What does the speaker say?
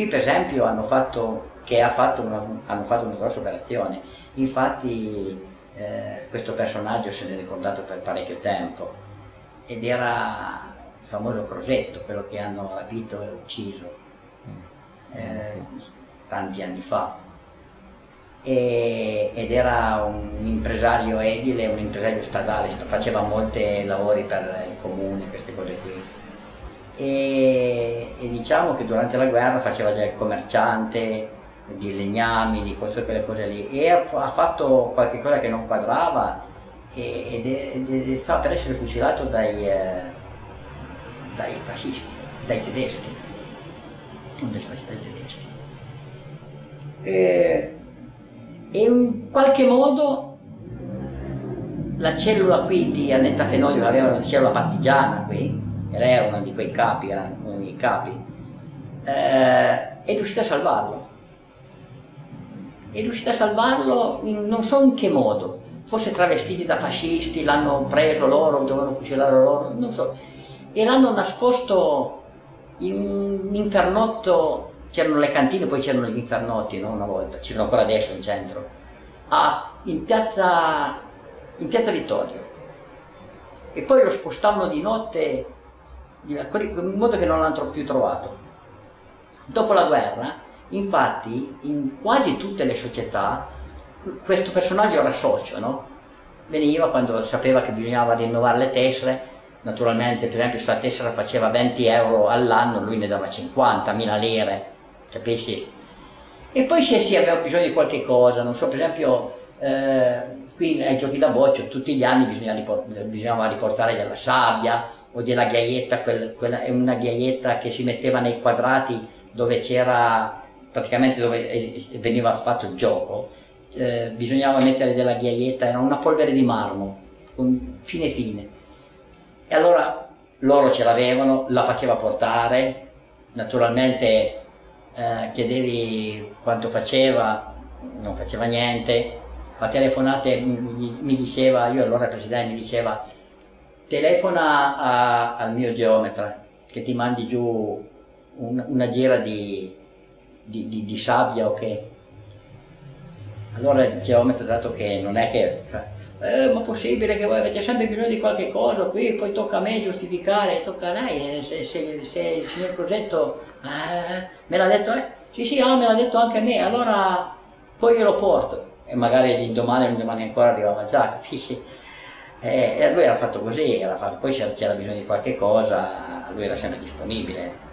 Qui per esempio hanno fatto, ha fatto una, hanno fatto una grossa operazione, infatti eh, questo personaggio se ne è ricordato per parecchio tempo ed era il famoso Crosetto, quello che hanno rapito e ucciso eh, tanti anni fa. E, ed era un impresario edile, un impresario stradale, faceva molti lavori per il comune, queste cose qui. E, e, diciamo che durante la guerra faceva già il commerciante di legnami, di tutte quelle cose lì e ha, ha fatto cosa che non quadrava ed è, è stato per essere fucilato dai, eh, dai fascisti, dai tedeschi, non dai fascisti, dai tedeschi. E, e in qualche modo la cellula qui di Annetta Fenoglio, aveva una cellula partigiana qui, era uno di quei capi, era uno dei capi, eh, è riuscita a salvarlo. È riuscita a salvarlo in non so in che modo, forse travestiti da fascisti, l'hanno preso loro, dovevano fucilare loro, non so, e l'hanno nascosto in un infernotto, c'erano le cantine, poi c'erano gli infernotti, no? una volta, c'erano ancora adesso in centro, ah, in, piazza, in piazza Vittorio. E poi lo spostavano di notte in modo che non l'hanno più trovato. Dopo la guerra, infatti, in quasi tutte le società, questo personaggio era socio, no? Veniva quando sapeva che bisognava rinnovare le tessere, naturalmente per esempio se la tessera faceva 20 euro all'anno, lui ne dava 50, 1000 lire, capisci? E poi se si aveva bisogno di qualche cosa, non so, per esempio eh, qui ai giochi da boccio tutti gli anni bisognava riportare della sabbia, o della ghiaietta, quel, quella è una ghiaietta che si metteva nei quadrati dove c'era praticamente dove veniva fatto il gioco, eh, bisognava mettere della ghiaietta, era una polvere di marmo, con fine fine. E allora loro ce l'avevano, la faceva portare, naturalmente eh, chiedevi quanto faceva, non faceva niente, a telefonate mi, mi diceva, io allora il presidente mi diceva telefona a, al mio geometra che ti mandi giù un, una gira di, di, di, di sabbia o che. Allora il geometra, dato che non è che... Eh, ma possibile che voi avete sempre bisogno di qualche cosa qui, poi tocca a me giustificare, tocca a lei, eh, se, se, se il signor Crosetto eh, me l'ha detto, eh? Sì, sì, ah, me l'ha detto anche a me, allora poi glielo porto. E magari l'indomani, l'indomani ancora arrivava già, capisci? E, lui era fatto così, era fatto, poi c'era bisogno di qualche cosa, lui era sempre disponibile.